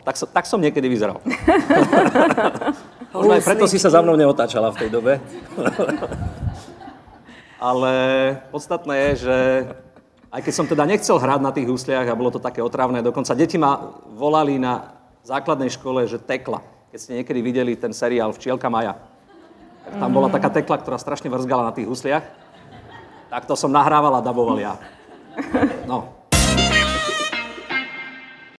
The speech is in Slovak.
Tak, so, tak som niekedy vyzeral. Možno aj preto si sa za mnou neotáčala v tej dobe. Ale podstatné je, že aj keď som teda nechcel hrať na tých husliach a bolo to také otravné, dokonca deti ma volali na základnej škole, že tekla. Keď ste niekedy videli ten seriál Včielka Maja, tak tam bola mhm. taká tekla, ktorá strašne vrzgala na tých husliach. Tak to som nahrával a daboval ja. No,